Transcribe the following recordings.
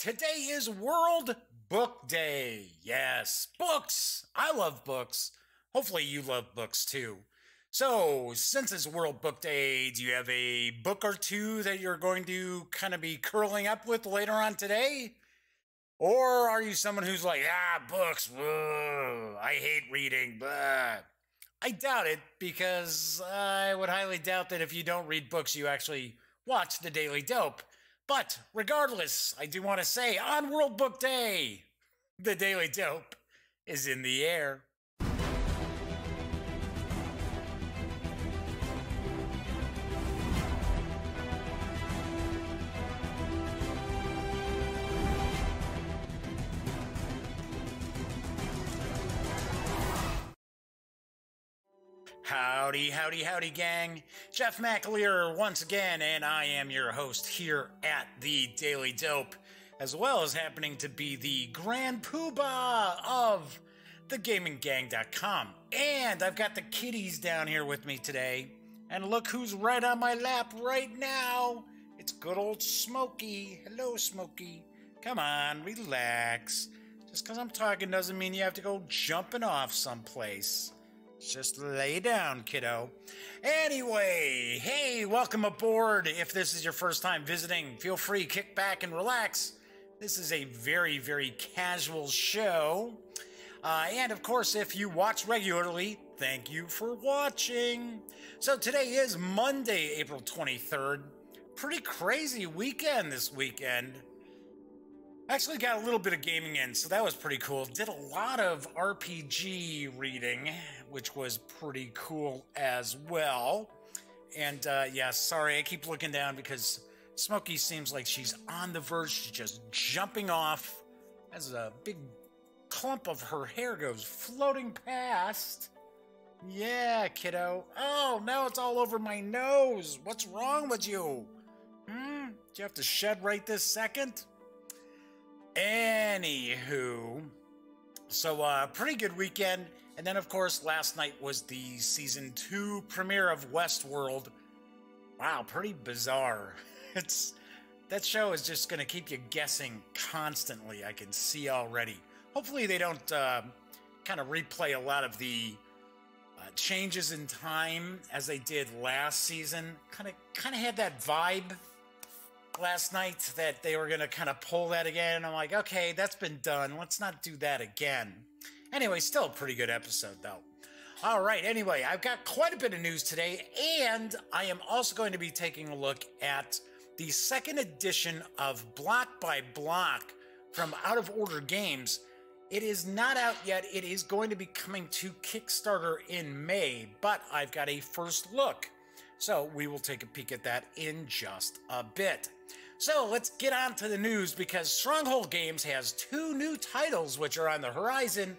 Today is World Book Day. Yes, books. I love books. Hopefully, you love books too. So, since it's World Book Day, do you have a book or two that you're going to kind of be curling up with later on today? Or are you someone who's like, ah, books, ugh, I hate reading, blah. I doubt it because I would highly doubt that if you don't read books, you actually watch the Daily Dope. But regardless, I do want to say on World Book Day, the Daily Dope is in the air. Howdy, howdy, howdy, gang. Jeff McAleer once again, and I am your host here at the Daily Dope, as well as happening to be the Grand Poobah of thegaminggang.com. And I've got the kitties down here with me today. And look who's right on my lap right now. It's good old Smokey. Hello, Smokey. Come on, relax. Just because I'm talking doesn't mean you have to go jumping off someplace. Just lay down, kiddo. Anyway, hey, welcome aboard. If this is your first time visiting, feel free, kick back and relax. This is a very, very casual show. Uh, and of course, if you watch regularly, thank you for watching. So today is Monday, April 23rd. Pretty crazy weekend this weekend. Actually, got a little bit of gaming in, so that was pretty cool. Did a lot of RPG reading, which was pretty cool as well. And uh, yeah, sorry, I keep looking down because Smokey seems like she's on the verge to just jumping off as a big clump of her hair goes floating past. Yeah, kiddo. Oh, now it's all over my nose. What's wrong with you? Hmm? Do you have to shed right this second? Anywho, so uh, pretty good weekend. And then, of course, last night was the season two premiere of Westworld. Wow, pretty bizarre. It's that show is just going to keep you guessing constantly. I can see already. Hopefully, they don't uh, kind of replay a lot of the uh, changes in time as they did last season. Kind of, kind of had that vibe last night that they were going to kind of pull that again. And I'm like, okay, that's been done. Let's not do that again. Anyway, still a pretty good episode, though. All right, anyway, I've got quite a bit of news today, and I am also going to be taking a look at the second edition of Bloc by Bloc from Out of Order Games. It is not out yet. It is going to be coming to Kickstarter in May, but I've got a first look. So we will take a peek at that in just a bit. So let's get on to the news because Stronghold Games has two new titles which are on the horizon,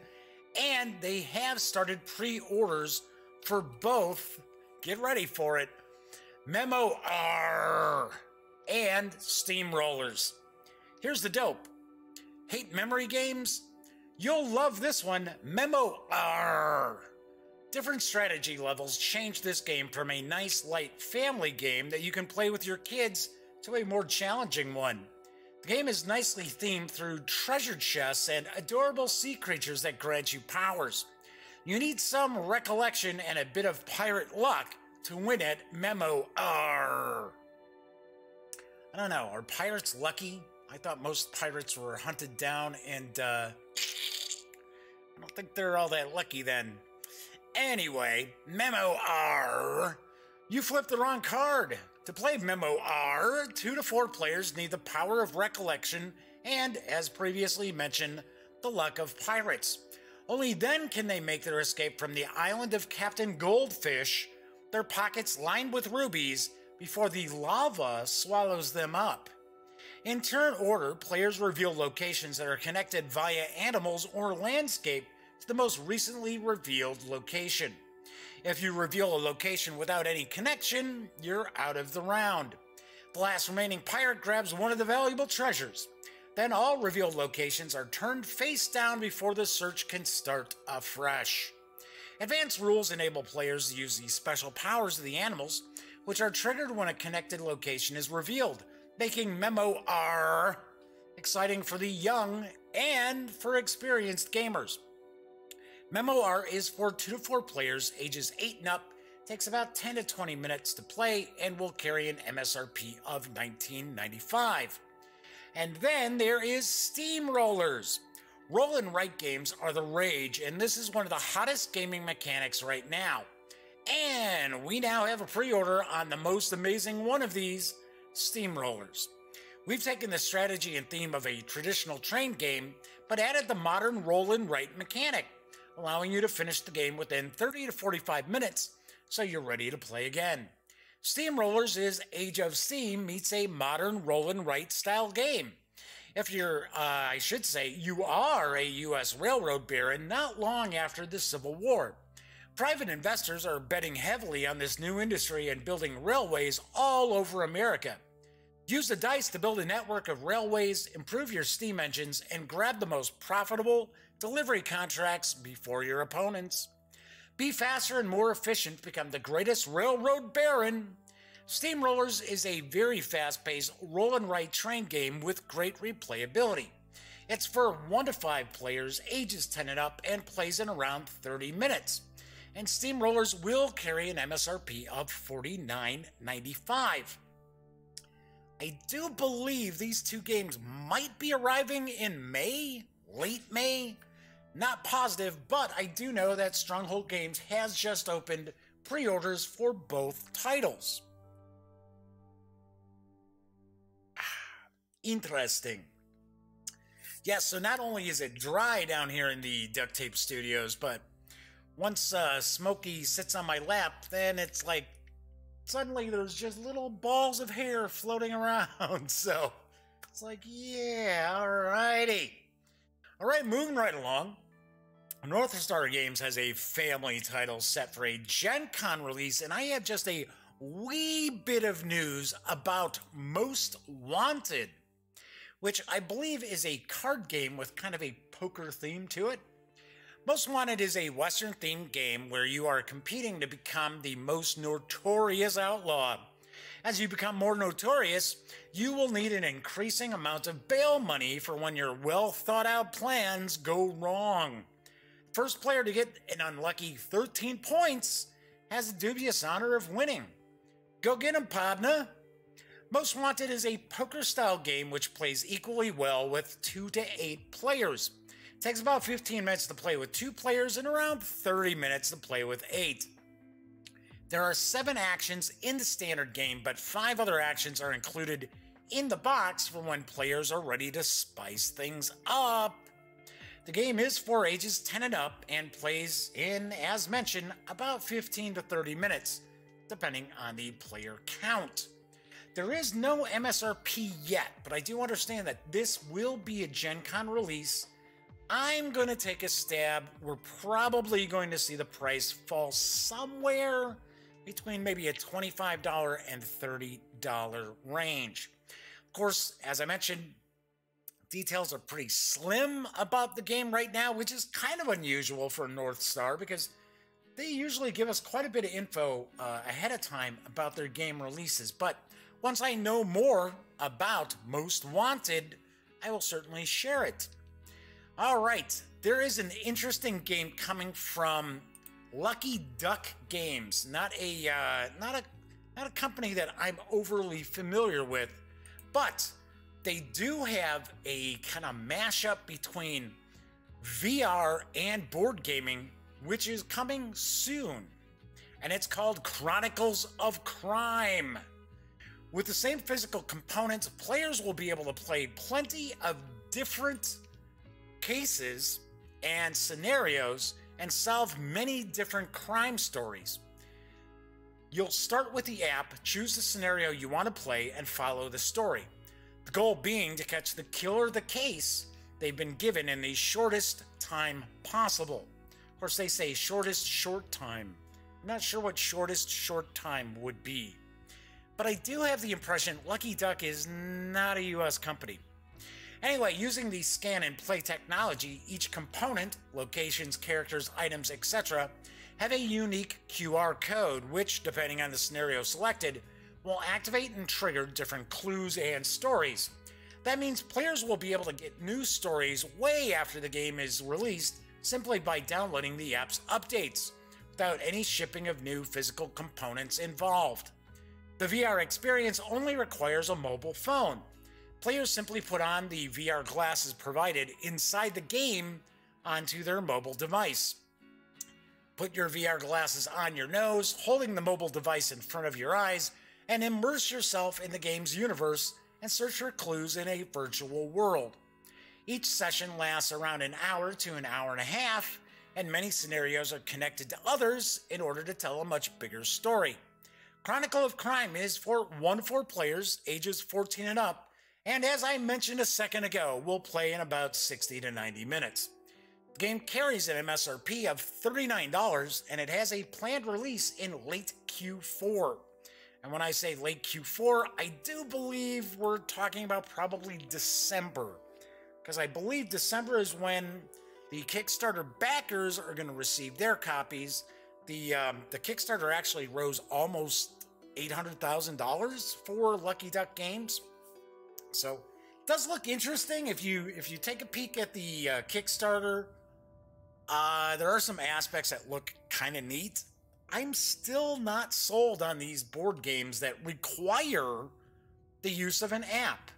and they have started pre orders for both. Get ready for it Memo R and Steamrollers. Here's the dope Hate memory games? You'll love this one, Memoarrr. Different strategy levels change this game from a nice, light family game that you can play with your kids to a more challenging one. The game is nicely themed through treasure chests and adorable sea creatures that grant you powers. You need some recollection and a bit of pirate luck to win at Memoarrr. I don't know, are pirates lucky? I thought most pirates were hunted down, and uh, I don't think they're all that lucky then. Anyway, Memo R. You flipped the wrong card. To play Memoarrr, two to four players need the power of recollection and, as previously mentioned, the luck of pirates. Only then can they make their escape from the island of Captain Goldfish, their pockets lined with rubies, before the lava swallows them up. In turn order, players reveal locations that are connected via animals or landscape to the most recently revealed location. If you reveal a location without any connection, you're out of the round. The last remaining pirate grabs one of the valuable treasures. Then all revealed locations are turned face down before the search can start afresh. Advanced rules enable players to use the special powers of the animals, which are triggered when a connected location is revealed. making Memoarrr exciting for the young and for experienced gamers. Memoarrr is for 2 to 4 players ages 8 and up, takes about 10 to 20 minutes to play, and will carry an MSRP of 1995. And then there is Steamrollers. Roll and write games are the rage, and this is one of the hottest gaming mechanics right now. And we now have a pre order on the most amazing one of these Steamrollers. We've taken the strategy and theme of a traditional train game, but added the modern roll and write mechanic, allowing you to finish the game within 30 to 45 minutes so you're ready to play again. Steamrollers is Age of Steam meets a modern roll and write style game. If you're, uh, I should say, you are a U.S. railroad baron not long after the Civil War. Private investors are betting heavily on this new industry and building railways all over America. Use the dice to build a network of railways, improve your steam engines, and grab the most profitable delivery contracts before your opponents. Be faster and more efficient, become the greatest railroad baron. Steamrollers is a very fast paced roll and write train game with great replayability. It's for 1 to 5 players, ages 10 and up, and plays in around 30 minutes. And Steamrollers will carry an MSRP of $49.95. I do believe these two games might be arriving in May, late May. Not positive, but I do know that Stronghold Games has just opened pre orders for both titles. Interesting. Yes, yeah, so not only is it dry down here in the duct tape studios, but once uh, Smokey sits on my lap, then it's like suddenly there's just little balls of hair floating around. So it's like, yeah, alrighty. All right, moving right along. North Star Games has a family title set for a Gen Con release, and I have just a wee bit of news about Most Wanted, which I believe is a card game with kind of a poker theme to it. Most Wanted is a Western themed game where you are competing to become the most notorious outlaw. As you become more notorious, you will need an increasing amount of bail money for when your well thought out plans go wrong. First player to get an unlucky 13 points has the dubious honor of winning. Go get him, Padna! Most Wanted is a poker style game which plays equally well with 2 to 8 players. Takes about 15 minutes to play with two players and around 30 minutes to play with eight. There are seven actions in the standard game, but five other actions are included in the box for when players are ready to spice things up. The game is for ages 10 and up and plays in, as mentioned, about 15 to 30 minutes, depending on the player count. There is no MSRP yet, but I do understand that this will be a Gen Con release I'm going to take a stab. We're probably going to see the price fall somewhere between maybe a $25 and $30 range. Of course, as I mentioned, details are pretty slim about the game right now, which is kind of unusual for North Star because they usually give us quite a bit of info uh, ahead of time about their game releases. But once I know more about Most Wanted, I will certainly share it. All right, there is an interesting game coming from Lucky Duck Games, not a uh, not a not a company that I'm overly familiar with, but they do have a kind of mashup between VR and board gaming, which is coming soon. And it's called Chronicles of Crime. With the same physical components, players will be able to play plenty of different cases and scenarios and solve many different crime stories. You'll start with the app, choose the scenario you want to play, and follow the story. The goal being to catch the killer the case they've been given in the shortest time possible. Of course, they say shortest short time. I'm not sure what shortest short time would be. But I do have the impression Lucky Duck is not a US company. Anyway, using the scan and play technology, each component, locations, characters, items, etc., have a unique QR code, which, depending on the scenario selected, will activate and trigger different clues and stories. That means players will be able to get new stories way after the game is released simply by downloading the app's updates, without any shipping of new physical components involved. The VR experience only requires a mobile phone. Players simply put on the VR glasses provided inside the game onto their mobile device. Put your VR glasses on your nose, holding the mobile device in front of your eyes, and immerse yourself in the game's universe and search for clues in a virtual world. Each session lasts around an hour to an hour and a half, and many scenarios are connected to others in order to tell a much bigger story. Chronicle of Crime is for 1 to 4 players, ages 14 and up, and as I mentioned a second ago, will play in about 60 to 90 minutes. The game carries an MSRP of $39 and it has a planned release in late Q4. And when I say late Q4, I do believe we're talking about probably December. Because I believe December is when the Kickstarter backers are going to receive their copies. The um, the Kickstarter actually rose almost eight hundred thousand dollars for Lucky Duck Games, so it does look interesting. If you if you take a peek at the uh, Kickstarter, uh, there are some aspects that look kind of neat. I'm still not sold on these board games that require the use of an app.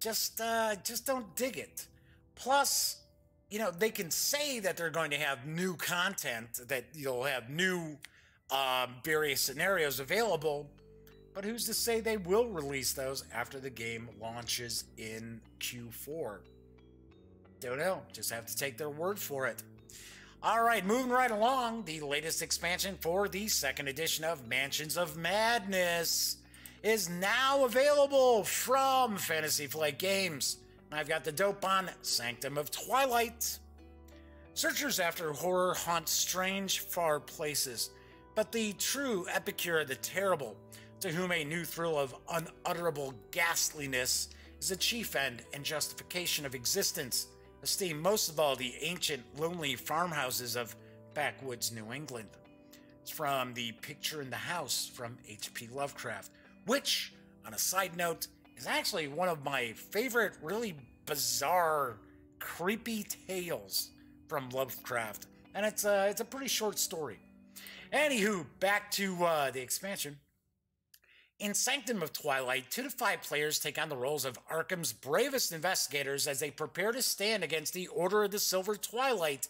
Just, uh, just don't dig it. Plus, you know, they can say that they're going to have new content, that you'll have new um, various scenarios available, but who's to say they will release those after the game launches in Q4? Don't know. Just have to take their word for it. All right, moving right along, the latest expansion for the second edition of Mansions of Madness is now available from Fantasy Flight Games. I've got the dope on Sanctum of Twilight. Searchers after horror haunt strange, far places, but the true epicure of the terrible, to whom a new thrill of unutterable ghastliness is the chief end and justification of existence esteem most of all the ancient, lonely farmhouses of backwoods New England. It's from the Picture in the House from H.P. Lovecraft, which, on a side note, is actually one of my favorite, really bizarre, creepy tales from Lovecraft. And it's a, it's a pretty short story. Anywho, back to uh, the expansion. In Sanctum of Twilight, two to five players take on the roles of Arkham's bravest investigators as they prepare to stand against the Order of the Silver Twilight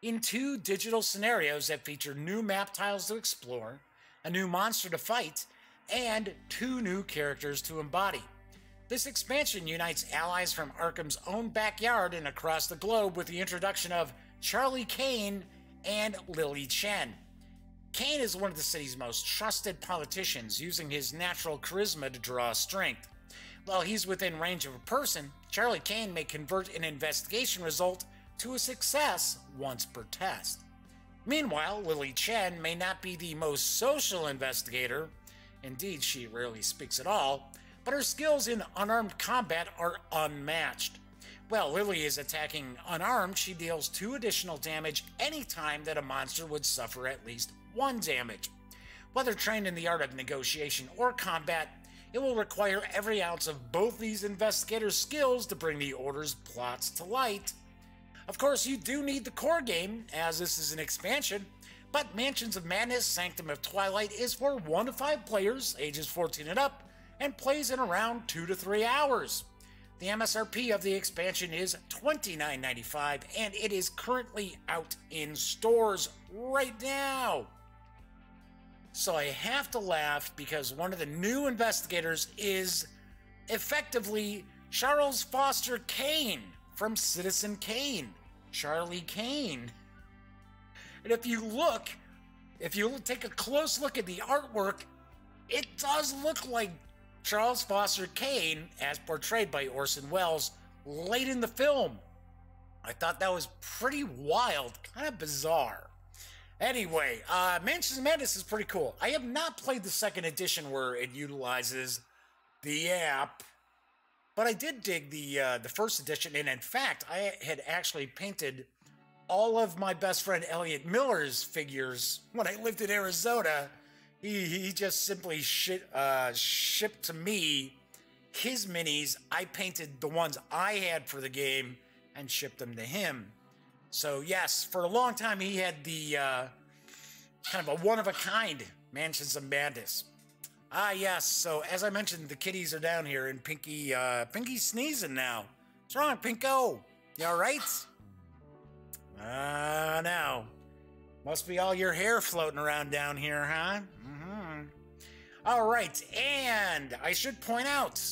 in two digital scenarios that feature new map tiles to explore, a new monster to fight, and two new characters to embody. This expansion unites allies from Arkham's own backyard and across the globe with the introduction of Charlie Kane and Lily Chen. Kane is one of the city's most trusted politicians, using his natural charisma to draw strength. While he's within range of a person, Charlie Kane may convert an investigation result to a success once per test. Meanwhile, Lily Chen may not be the most social investigator, indeed, she rarely speaks at all, but her skills in unarmed combat are unmatched. While Lily is attacking unarmed, she deals two additional damage anytime that a monster would suffer at least one damage. Whether trained in the art of negotiation or combat, it will require every ounce of both these investigators' skills to bring the Order's plots to light. Of course, you do need the core game, as this is an expansion, but Mansions of Madness Sanctum of Twilight is for 1 to 5 players, ages 14 and up, and plays in around 2 to 3 hours. The MSRP of the expansion is $29.95 and it is currently out in stores right now. So I have to laugh because one of the new investigators is effectively Charles Foster Kane from Citizen Kane, Charlie Kane. And if you look, if you take a close look at the artwork, it does look like Charles Foster Kane, as portrayed by Orson Welles, late in the film. I thought that was pretty wild, kind of bizarre. Anyway, uh, Mansions of Madness is pretty cool. I have not played the second edition where it utilizes the app, but I did dig the uh, the first edition, and in fact, I had actually painted all of my best friend Elliot Miller's figures when I lived in Arizona. he he just simply shit, uh, shipped to me his minis. I painted the ones I had for the game and shipped them to him. So yes, for a long time he had the uh, kind of a one of a kind Mansions of Madness. Ah yes, so as I mentioned, the kitties are down here and Pinky uh, Pinky's sneezing now. What's wrong, Pinko? You alright? Ah, uh, now. Must be all your hair floating around down here, huh? Mm-hmm. All right, and I should point out,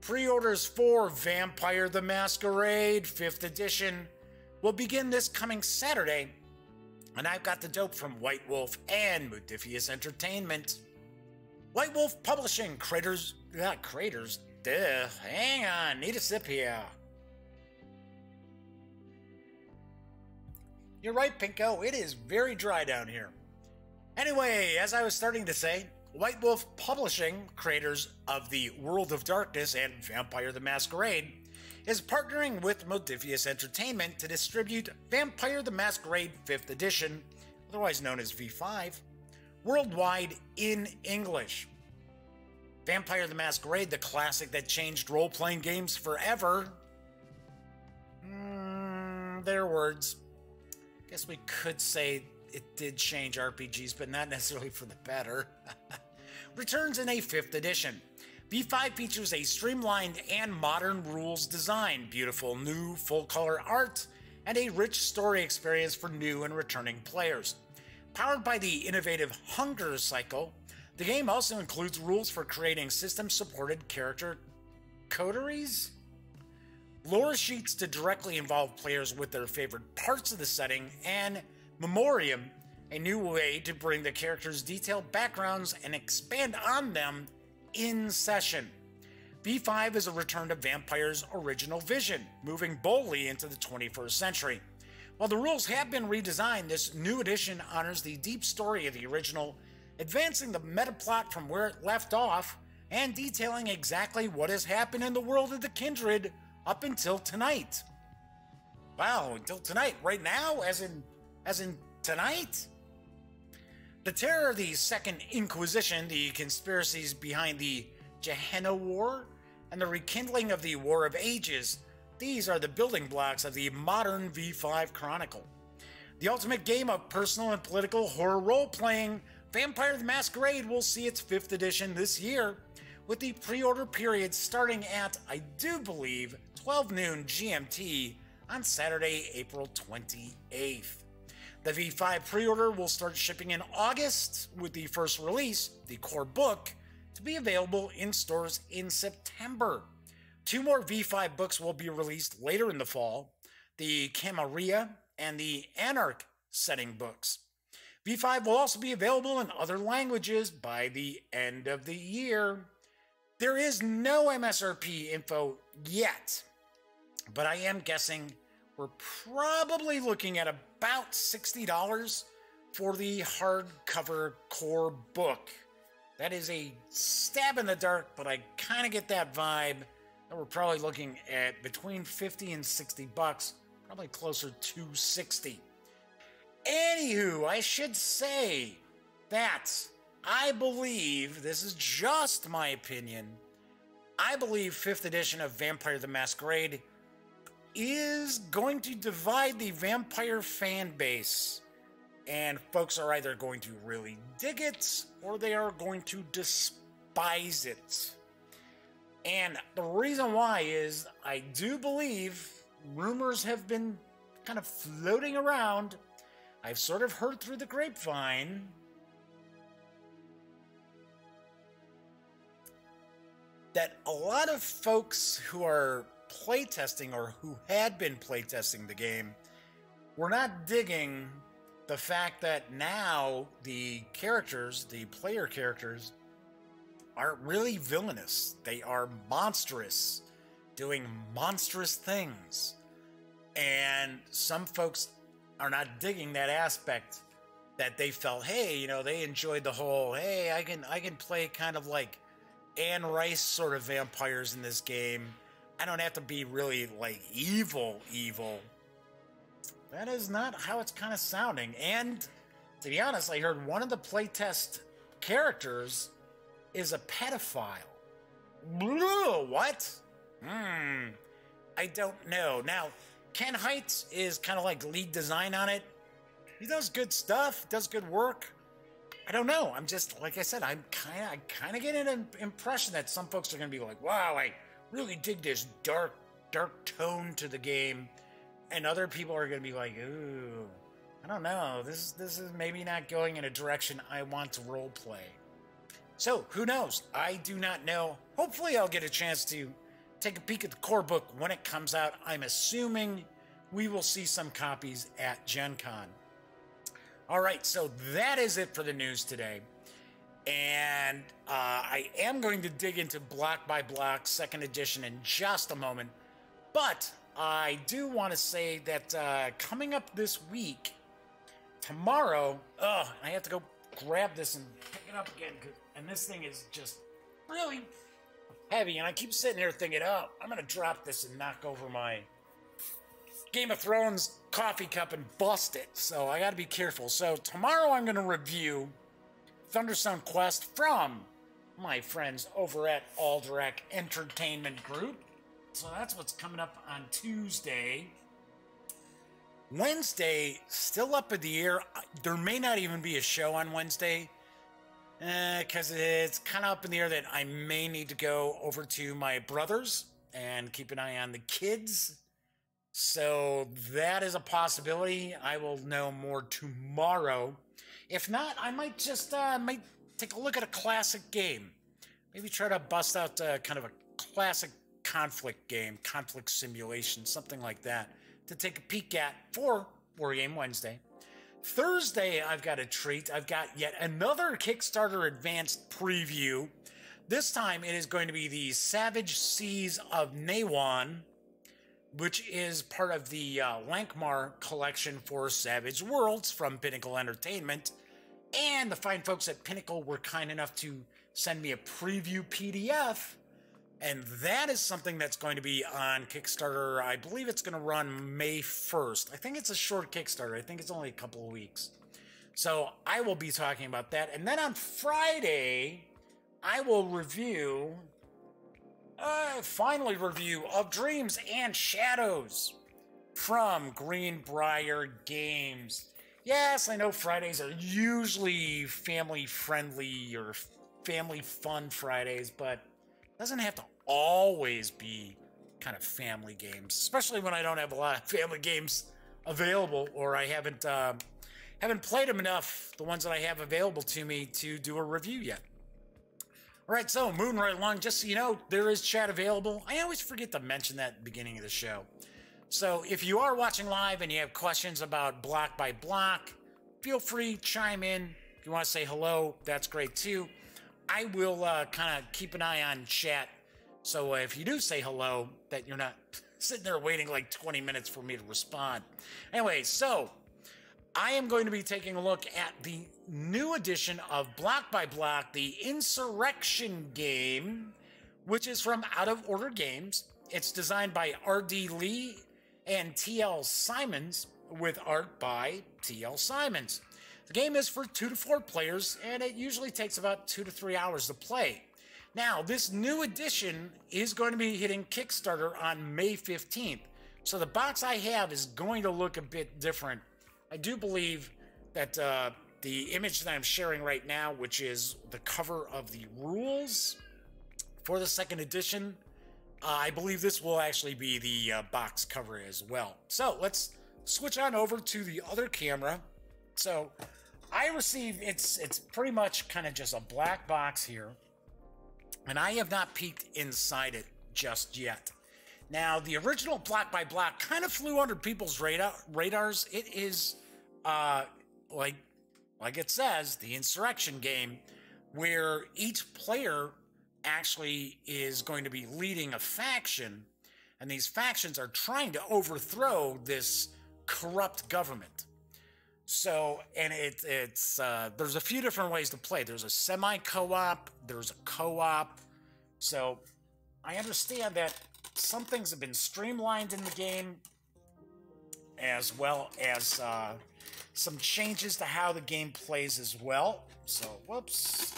pre-orders for Vampire the Masquerade 5th edition will begin this coming Saturday, and I've got the dope from White Wolf and Modiphius Entertainment. White Wolf Publishing, Craters, not Craters, duh, hang on, need a sip here. You're right, Pinko. It is very dry down here. Anyway, as I was starting to say, White Wolf Publishing, creators of the World of Darkness and Vampire the Masquerade, is partnering with Modiphius Entertainment to distribute Vampire the Masquerade 5th Edition, otherwise known as V5, worldwide in English. Vampire the Masquerade, the classic that changed role playing games forever. Mm, their words guess we could say it did change RPGs, but not necessarily for the better. Returns in a 5th edition. V5 features a streamlined and modern rules design, beautiful new full color art, and a rich story experience for new and returning players. Powered by the innovative Hunger Cycle, the game also includes rules for creating system supported character coteries? lore sheets to directly involve players with their favorite parts of the setting, and Memoriam, a new way to bring the characters' detailed backgrounds and expand on them in session. V5 is a return to Vampire's original vision, moving boldly into the 21st century. While the rules have been redesigned, this new edition honors the deep story of the original, advancing the meta plot from where it left off and detailing exactly what has happened in the world of the Kindred up until tonight. Wow, until tonight, right now, as in as in tonight? The terror of the Second Inquisition, the conspiracies behind the Gehenna War, and the rekindling of the War of Ages, these are the building blocks of the modern V5 Chronicle. The ultimate game of personal and political horror role playing, Vampire the Masquerade will see its fifth edition this year, with the pre order period starting at, I do believe, 12 noon GMT on Saturday, April 28th. The V5 pre order will start shipping in August, with the first release, the core book, to be available in stores in September. Two more V5 books will be released later in the fall the Camarilla and the Anarch setting books. V5 will also be available in other languages by the end of the year. There is no MSRP info yet, but I am guessing we're probably looking at about $60 for the hardcover core book. That is a stab in the dark, but I kind of get that vibe that we're probably looking at between 50 and 60 bucks, probably closer to 60. Anywho, I should say that I believe, this is just my opinion, I believe 5th edition of Vampire the Masquerade is going to divide the vampire fan base. And folks are either going to really dig it or they are going to despise it. And the reason why is I do believe rumors have been kind of floating around. I've sort of heard through the grapevine that a lot of folks who are playtesting or who had been playtesting the game were not digging the fact that now the characters, the player characters, aren't really villainous. They are monstrous, doing monstrous things. And some folks are not digging that aspect that they felt, hey, you know, they enjoyed the whole, hey, I can I can play kind of like Anne Rice sort of vampires in this game I don't have to be really like evil, evil. That is not how it's kind of sounding. And to be honest, I heard one of the playtest characters is a pedophile. What? Hmm. I don't know. Now, Ken Hite is kind of like lead design on it. He does good stuff, does good work. I don't know. I'm just like I said. I'm kind of, I kind of get an impression that some folks are going to be like, "Wow, I really dig this dark, dark tone to the game," and other people are going to be like, "Ooh, I don't know. This this is maybe not going in a direction I want to role play." So who knows? I do not know. Hopefully, I'll get a chance to take a peek at the core book when it comes out. I'm assuming we will see some copies at Gen Con. All right, so that is it for the news today. And uh, I am going to dig into Bloc by Bloc second edition in just a moment. But I do want to say that uh, coming up this week, tomorrow, oh, I have to go grab this and pick it up again. And this thing is just really heavy. And I keep sitting here thinking, oh, I'm going to drop this and knock over my Game of Thrones coffee cup and bust it. So I got to be careful. So tomorrow I'm going to review Thunderstone Quest from my friends over at Alderac Entertainment Group. So that's what's coming up on Tuesday. Wednesday, still up in the air. There may not even be a show on Wednesday because uh, it's kind of up in the air that I may need to go over to my brother's and keep an eye on the kids. So that is a possibility. I will know more tomorrow. If not, I might just uh, might take a look at a classic game. Maybe try to bust out uh, kind of a classic conflict game, conflict simulation, something like that to take a peek at for War Game Wednesday. Thursday, I've got a treat. I've got yet another Kickstarter advanced preview. This time, it is going to be the Savage Seas of Nehwon, which is part of the uh, Lankhmar collection for Savage Worlds from Pinnacle Entertainment. And the fine folks at Pinnacle were kind enough to send me a preview PDF and that is something that's going to be on Kickstarter. I believe it's going to run May 1st. I think it's a short Kickstarter. I think it's only a couple of weeks. So I will be talking about that. And then on Friday, I will review, uh, finally review of Dreams and Shadows from Greenbrier Games. Yes, I know Fridays are usually family friendly or family fun Fridays, but doesn't have to always be kind of family games, especially when I don't have a lot of family games available or I haven't uh, haven't played them enough, the ones that I have available to me to do a review yet. All right, so moving right along, just so you know, there is chat available. I always forget to mention that beginning of the show. So if you are watching live and you have questions about bloc by bloc, feel free chime in. If you want to say hello, that's great too. I will uh, kind of keep an eye on chat. So uh, if you do say hello, that you're not sitting there waiting like 20 minutes for me to respond. Anyway, so I am going to be taking a look at the new edition of Bloc by Bloc, the Insurrection game, which is from Out of Order Games. It's designed by R.D. Lee and T.L. Simons, with art by T.L. Simons. The game is for two to four players, and it usually takes about two to three hours to play. Now, this new edition is going to be hitting Kickstarter on May 15th. So the box I have is going to look a bit different. I do believe that uh, the image that I'm sharing right now, which is the cover of the rules for the second edition, I believe this will actually be the uh, box cover as well. So let's switch on over to the other camera. So I received it's it's pretty much kind of just a black box here, and I have not peeked inside it just yet. Now, the original Bloc by Bloc kind of flew under people's radar radars. It is uh like like it says, the insurrection game where each player actually is going to be leading a faction and these factions are trying to overthrow this corrupt government. So, and it, it's uh, there's a few different ways to play. There's a semi co-op. There's a co-op. So, I understand that some things have been streamlined in the game, as well as uh, some changes to how the game plays as well. So, whoops.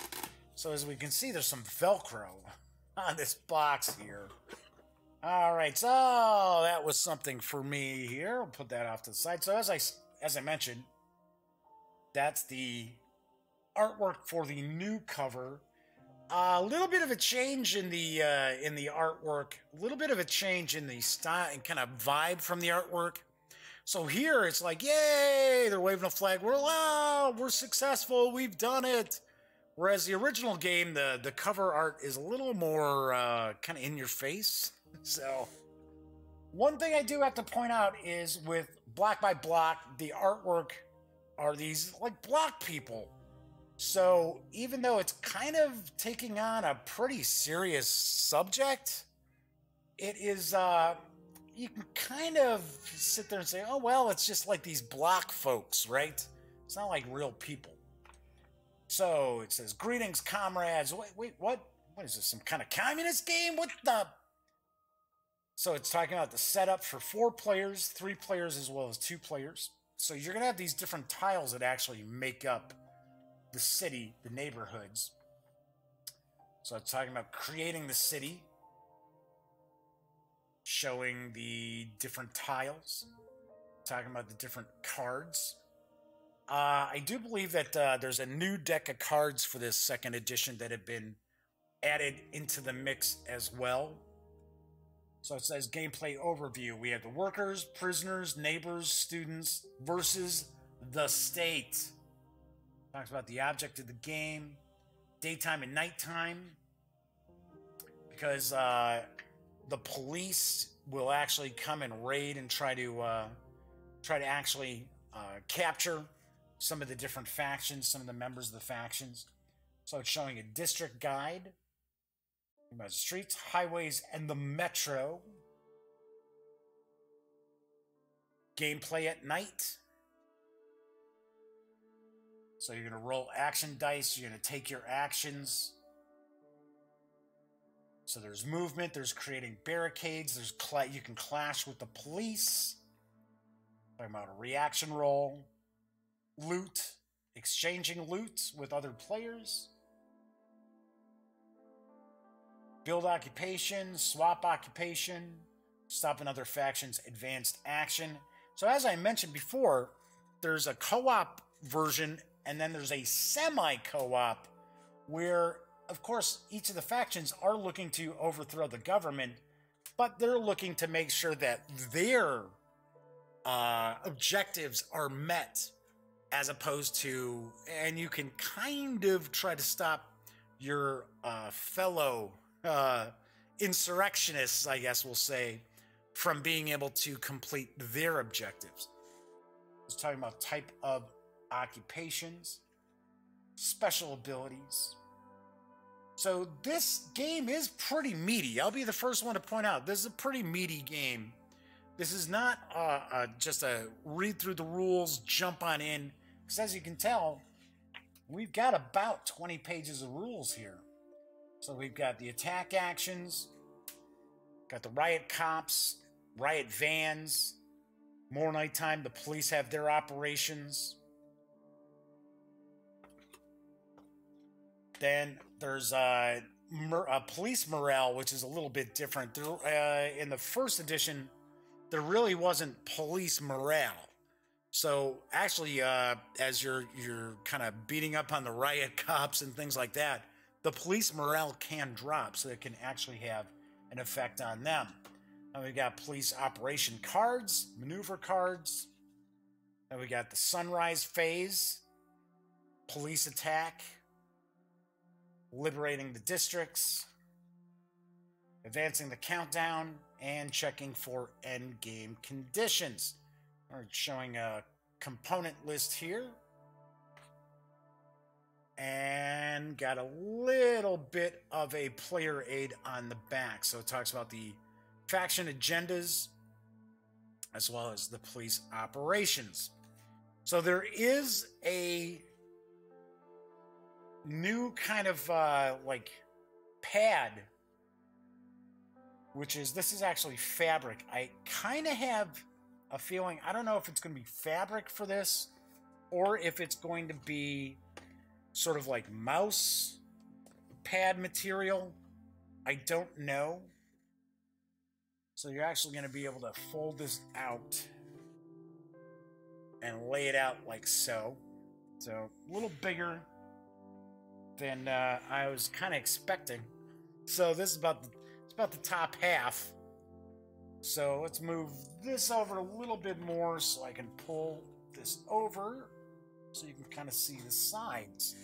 So as we can see, there's some Velcro on this box here. All right, so that was something for me here. I'll put that off to the side. So as I as I mentioned, that's the artwork for the new cover. A uh, little bit of a change in the uh, in the artwork. A little bit of a change in the style and kind of vibe from the artwork. So here it's like, yay! They're waving a flag. We're wow, we're successful. We've done it. Whereas the original game, the the cover art is a little more uh, kind of in your face. So one thing I do have to point out is with Bloc by Bloc, the artwork are these like block people so even though it's kind of taking on a pretty serious subject, it is uh you can kind of sit there and say, "Oh well, it's just like these block folks, right?" It's not like real people. So it says, "Greetings, comrades." Wait, wait, what? What is this? Some kind of communist game? What the? So it's talking about the setup for four players, three players, as well as two players. So you're gonna have these different tiles that actually make up the city, the neighborhoods. So it's talking about creating the city, showing the different tiles, talking about the different cards. Uh, I do believe that uh, there's a new deck of cards for this second edition that have been added into the mix as well. So it says gameplay overview. We have the workers, prisoners, neighbors, students versus the state. Talks about the object of the game, daytime and nighttime, because uh, the police will actually come and raid and try to uh, try to actually uh, capture some of the different factions, some of the members of the factions. So it's showing a district guide about streets, highways, and the metro. Gameplay at night. So you're going to roll action dice, you're going to take your actions. So there's movement, there's creating barricades, there's you can clash with the police. Talking about a reaction roll, loot, exchanging loot with other players. Build occupation, swap occupation, stop another faction's advanced action. So as I mentioned before, there's a co-op version and then there's a semi co op where, of course, each of the factions are looking to overthrow the government, but they're looking to make sure that their uh, objectives are met as opposed to, and you can kind of try to stop your uh, fellow uh, insurrectionists, I guess we'll say, from being able to complete their objectives. I was talking about type of occupations, special abilities. So this game is pretty meaty. I'll be the first one to point out this is a pretty meaty game. This is not uh, uh, just a read through the rules, jump on in. Because as you can tell, we've got about 20 pages of rules here. So we've got the attack actions, got the riot cops, riot vans, more nighttime, the police have their operations. Then there's uh, uh, police morale, which is a little bit different. There, uh, in the first edition, there really wasn't police morale. So actually, uh, as you're you're kind of beating up on the riot cops and things like that, the police morale can drop, so it can actually have an effect on them. And we got police operation cards, maneuver cards. Then we got the sunrise phase, police attack, liberating the districts, advancing the countdown, and checking for end game conditions. We're showing a component list here. And got a little bit of a player aid on the back. So it talks about the faction agendas as well as the police operations. So there is a new kind of uh, like pad, which is this is actually fabric. I kind of have a feeling. I don't know if it's going to be fabric for this or if it's going to be sort of like mouse pad material. I don't know. So you're actually going to be able to fold this out and lay it out like so. So a little bigger than uh, I was kind of expecting. So this is about the, it's about the top half. So let's move this over a little bit more so I can pull this over so you can kind of see the sides.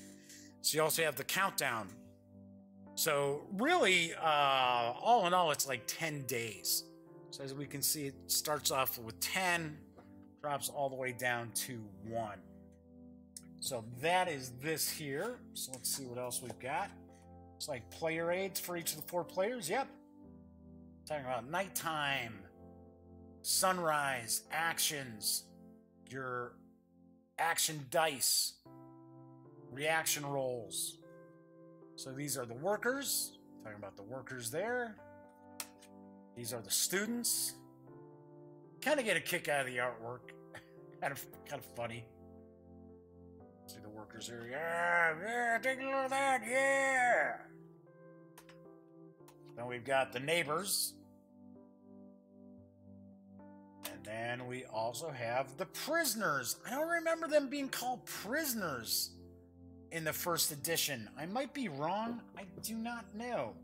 So you also have the countdown. So really, uh, all in all, it's like 10 days. So as we can see, it starts off with 10, drops all the way down to 1. So that is this here. So let's see what else we've got. It's like player aids for each of the four players. Yep. Talking about nighttime, sunrise, actions, your action dice, reaction rolls. So these are the workers. Talking about the workers there. These are the students. Kind of get a kick out of the artwork. kind of kind of funny. See the workers here. Yeah, yeah, take a look at that. Yeah. Then we've got the neighbors. And then we also have the prisoners. I don't remember them being called prisoners in the first edition. I might be wrong. I do not know.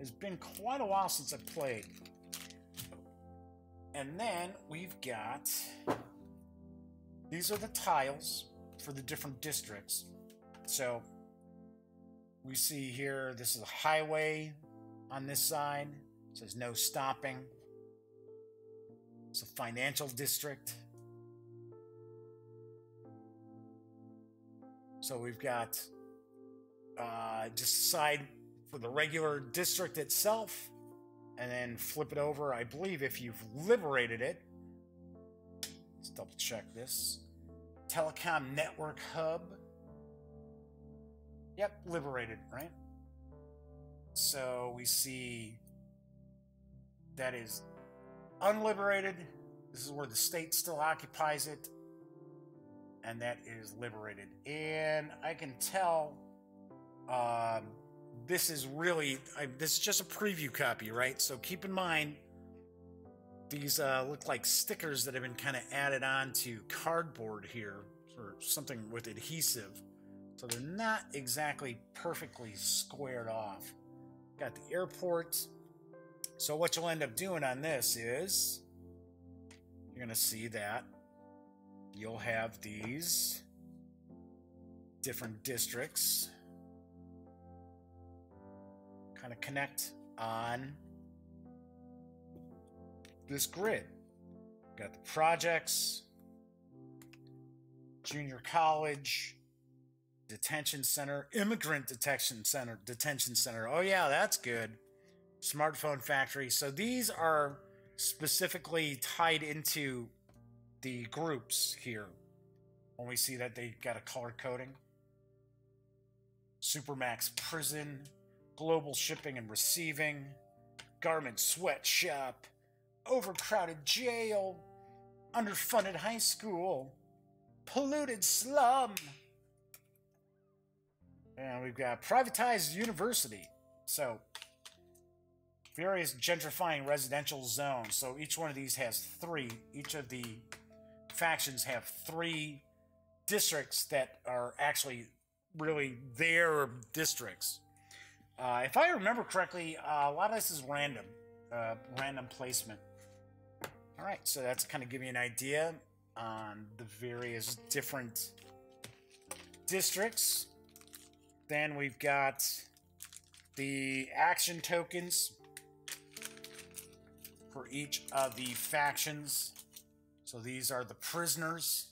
It's been quite a while since I played. And then we've got these are the tiles for the different districts. So we see here this is a highway on this side. It says no stopping. It's a financial district. So we've got uh, just side for the regular district itself, and then flip it over. I believe if you've liberated it, let's double check this. Telecom Network Hub. Yep, liberated, right? So we see that is unliberated. This is where the state still occupies it. And that is liberated. And I can tell um, this is really, I, this is just a preview copy, right? So keep in mind, these uh, look like stickers that have been kind of added on to cardboard here, or something with adhesive. So they're not exactly perfectly squared off. Got the airport, so what you'll end up doing on this is you're going to see that you'll have these different districts kind of connect on this grid. Got the projects, junior college, detention center, immigrant detection center, detention center. Oh yeah, that's good smartphone factory. So these are specifically tied into the groups here. When we see that they got a color coding. Supermax Prison, Global Shipping and Receiving, Garment Sweatshop, Overcrowded Jail, Underfunded High School, Polluted Slum. And we've got Privatized University. So various gentrifying residential zones. So each one of these has three. Each of the factions have three districts that are actually really their districts. Uh, if I remember correctly, uh, a lot of this is random, uh, random placement. All right, so that's kind of give you an idea on the various different districts. Then we've got the action tokens for each of the factions. So these are the prisoners.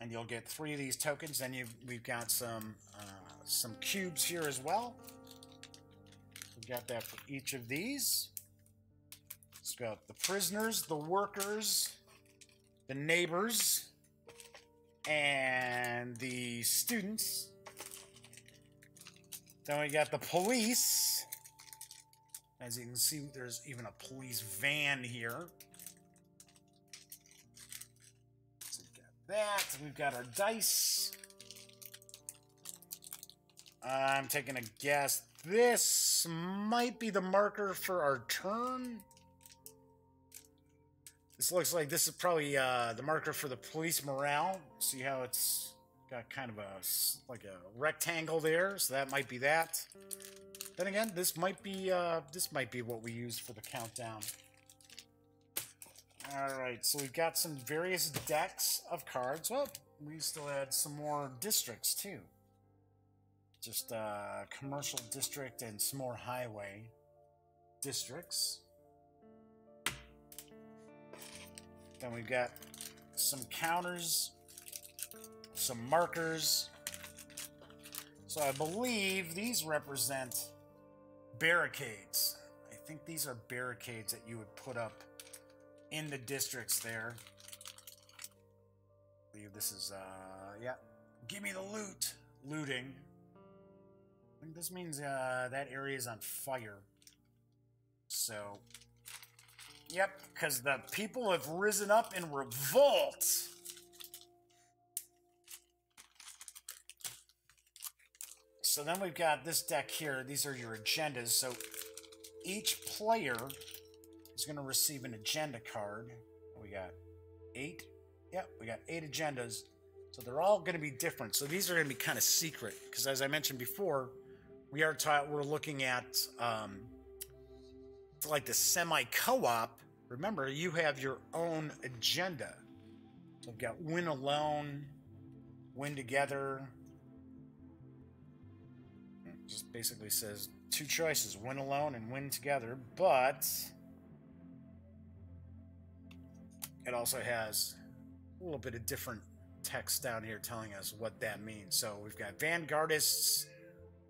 And you'll get three of these tokens. Then you've, we've got some uh, some cubes here as well. We've got that for each of these. It's got the prisoners, the workers, the neighbors, and the students. Then we got the police. As you can see, there's even a police van here. So we've got that. We've got our dice. I'm taking a guess. This might be the marker for our turn. This looks like this is probably uh, the marker for the police morale. See how it's got kind of a like a rectangle there, so that might be that. Then again, this might be uh, this might be what we use for the countdown. All right, so we've got some various decks of cards. Well, we still had some more districts too. Just uh, commercial district and some more highway districts. Then we've got some counters, some markers. So I believe these represent barricades. I think these are barricades that you would put up in the districts there. I believe this is, uh, yeah. Give me the loot. Looting. I think this means uh, that area is on fire. So, Yep, because the people have risen up in revolt. So then we've got this deck here. These are your agendas. So each player is going to receive an agenda card. We got eight. Yep, we got eight agendas. So they're all going to be different. So these are going to be kind of secret because, as I mentioned before, we are taught we're looking at um, like the semi co-op remember, you have your own agenda. So we've got win alone, win together. Just basically says two choices win alone and win together, but it also has a little bit of different text down here telling us what that means. So we've got vanguardists,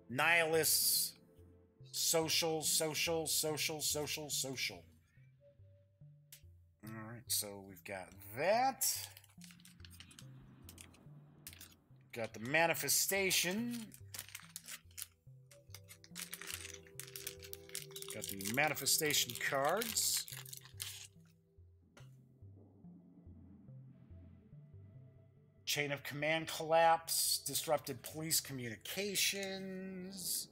nihilists, social, social, social, social, social. All right, so we've got that. Got the manifestation. Got the manifestation cards. Chain of command collapse, disrupted police communications,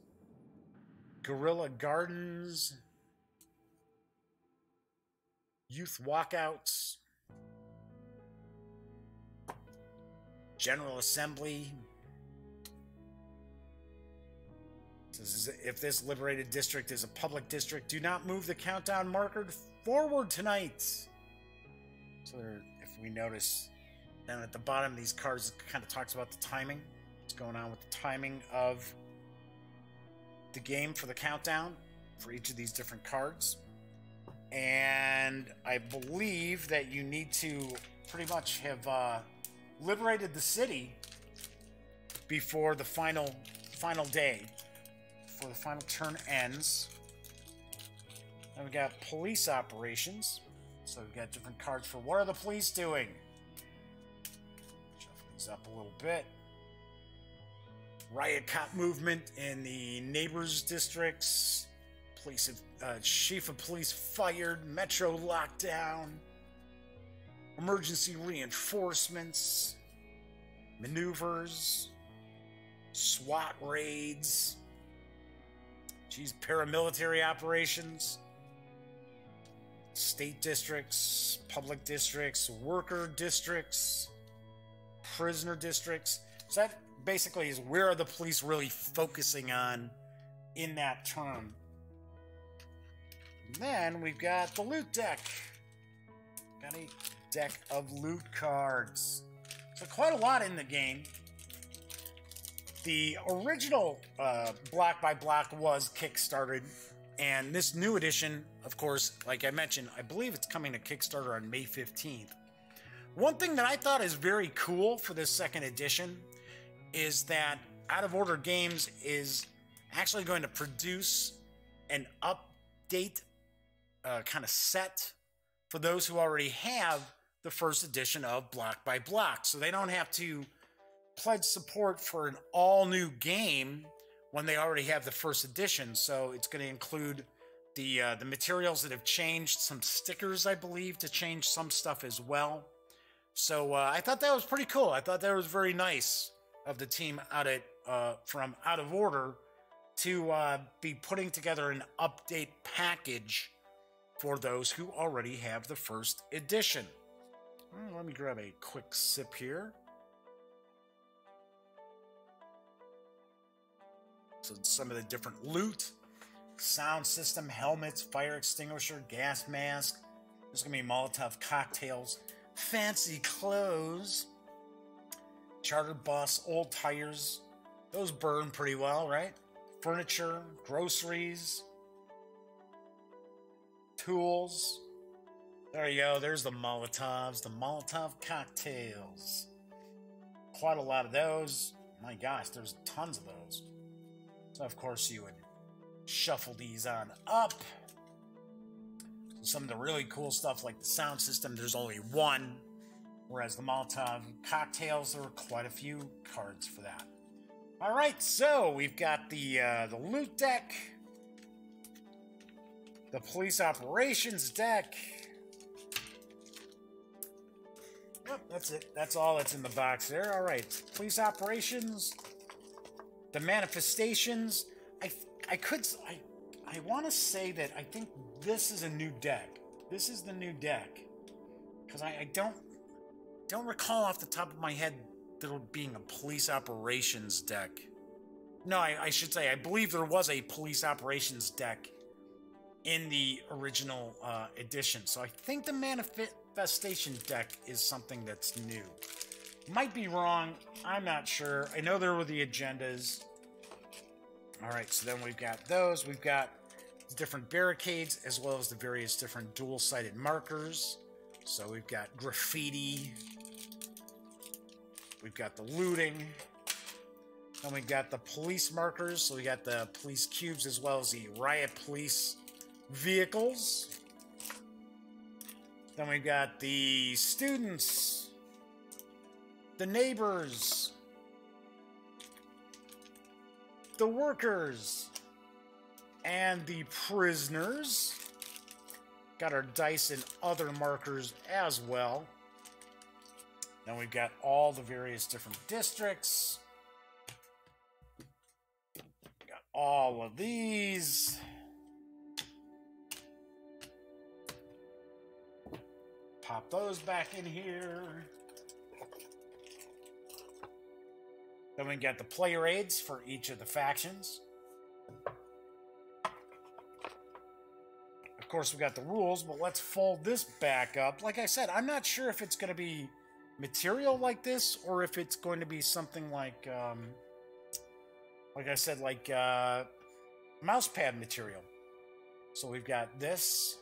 guerrilla gardens, youth walkouts, General Assembly. If this liberated district is a public district, do not move the countdown marker forward tonight. So there, if we notice down at the bottom, these cards kind of talks about the timing. What's going on with the timing of the game for the countdown for each of these different cards and I believe that you need to pretty much have uh, liberated the city before the final final day, before the final turn ends. Then we got police operations. So we've got different cards for what are the police doing? Shuffle these up a little bit. Riot cop movement in the neighbors districts police uh, chief of police fired, metro lockdown, emergency reinforcements, maneuvers, SWAT raids, geez, paramilitary operations, state districts, public districts, worker districts, prisoner districts. So that basically is where are the police really focusing on in that term then we've got the loot deck. Got a deck of loot cards. So quite a lot in the game. The original uh, bloc by bloc was kickstarted, and this new edition, of course, like I mentioned, I believe it's coming to Kickstarter on May 15th. One thing that I thought is very cool for this second edition is that Out of Order Games is actually going to produce an update uh, kind of set for those who already have the first edition of Bloc by Bloc. So they don't have to pledge support for an all new game when they already have the first edition. So it's going to include the uh, the materials that have changed, some stickers, I believe, to change some stuff as well. So uh, I thought that was pretty cool. I thought that was very nice of the team out at uh, from Out of Order to uh, be putting together an update package for those who already have the first edition. Hmm, let me grab a quick sip here. So some of the different loot, sound system, helmets, fire extinguisher, gas mask. There's gonna be Molotov cocktails, fancy clothes, charter bus, old tires. Those burn pretty well, right? Furniture, groceries, tools. There you go. There's the Molotovs, the Molotov cocktails. Quite a lot of those. My gosh, there's tons of those. Of course, you would shuffle these on up. So some of the really cool stuff, like the sound system, there's only one. Whereas the Molotov cocktails, there are quite a few cards for that. All right, so we've got the uh, the loot deck, the police operations deck. Yep, that's it. That's all that's in the box there. All right, police operations, the manifestations. I I could I I want to say that I think this is a new deck. This is the new deck because I, I don't don't recall off the top of my head there being a police operations deck. No, I, I should say I believe there was a police operations deck in the original uh, edition. So I think the manifestation deck is something that's new. Might be wrong. I'm not sure. I know there were the agendas. All right, so then we've got those. We've got different barricades as well as the various different dual-sided markers. So we've got graffiti. We've got the looting. Then we've got the police markers. So we got the police cubes as well as the riot police vehicles. Then we've got the students, the neighbors, the workers, and the prisoners. Got our dice and other markers as well. Then we've got all the various different districts. Got all of these. Pop those back in here. Then we got the player aids for each of the factions. Of course, we got the rules, but let's fold this back up. Like I said, I'm not sure if it's going to be material like this or if it's going to be something like, um, like I said, like uh, mousepad material. So we've got this.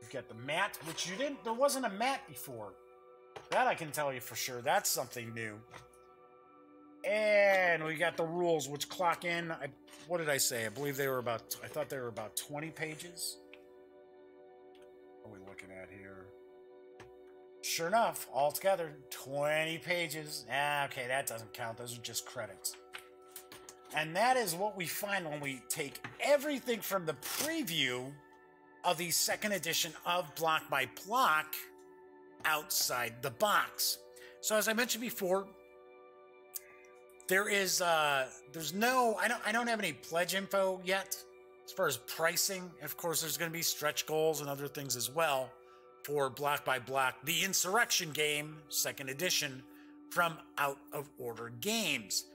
We've got the mat, which you didn't, there wasn't a mat before. That I can tell you for sure. That's something new. And we got the rules, which clock in. I, what did I say? I believe they were about, I thought they were about 20 pages. What are we looking at here? Sure enough, all together, 20 pages. Ah, okay, that doesn't count. Those are just credits. And that is what we find when we take everything from the preview of the second edition of Bloc by Bloc outside the box. So as I mentioned before, there is uh there's no I don't I don't have any pledge info yet as far as pricing. Of course, there's going to be stretch goals and other things as well for Bloc by Bloc, the Insurrection game, second edition from Out of Order Games.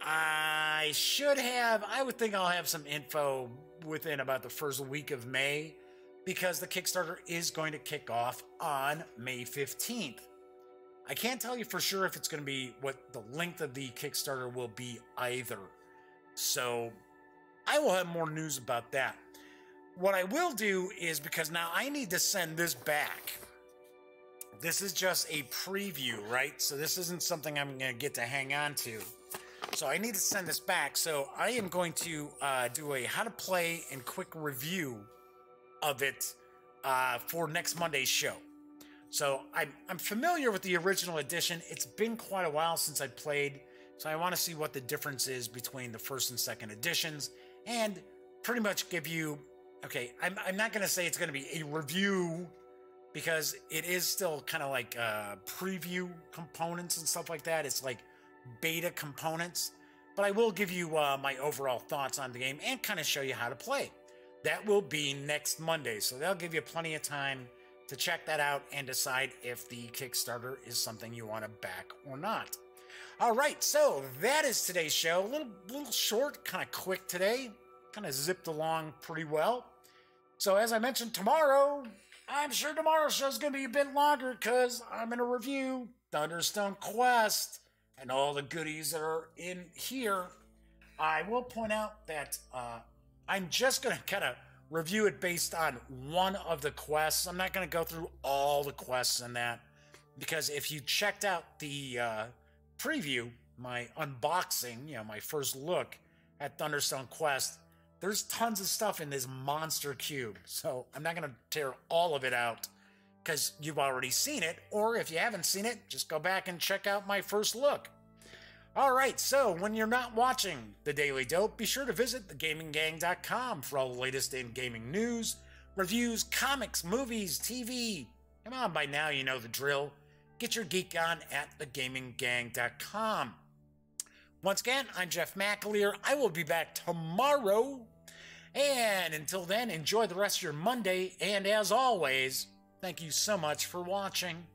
I should have, I would think I'll have some info within about the first week of May because the Kickstarter is going to kick off on May 15th. I can't tell you for sure if it's going to be what the length of the Kickstarter will be either. So I will have more news about that. What I will do is because now I need to send this back. This is just a preview, right? So this isn't something I'm going to get to hang on to. So I need to send this back. So I am going to uh, do a how to play and quick review of it uh, for next Monday's show. So I'm, I'm familiar with the original edition. It's been quite a while since I played, so I want to see what the difference is between the first and second editions and pretty much give you. Okay, I'm I'm not gonna say it's gonna be a review because it is still kind of like uh, preview components and stuff like that. It's like beta components, but I will give you uh, my overall thoughts on the game and kind of show you how to play. That will be next Monday, so that'll give you plenty of time to check that out and decide if the Kickstarter is something you want to back or not. All right, so that is today's show. A little, little short, kind of quick today. Kind of zipped along pretty well. So as I mentioned, tomorrow, I'm sure tomorrow's show's going to be a bit longer because I'm going to review Thunderstone Quest and all the goodies that are in here. I will point out that uh, I'm just going to kind of review it based on one of the quests. I'm not going to go through all the quests in that because if you checked out the uh, preview, my unboxing, you know, my first look at Thunderstone Quest, there's tons of stuff in this monster cube. So I'm not going to tear all of it out because you've already seen it. Or if you haven't seen it, just go back and check out my first look. All right, so when you're not watching the Daily Dope, be sure to visit thegaminggang.com for all the latest in gaming news, reviews, comics, movies, TV. Come on, by now you know the drill. Get your geek on at thegaminggang.com. Once again, I'm Jeff McAleer. I will be back tomorrow. And until then, enjoy the rest of your Monday. And as always, thank you so much for watching.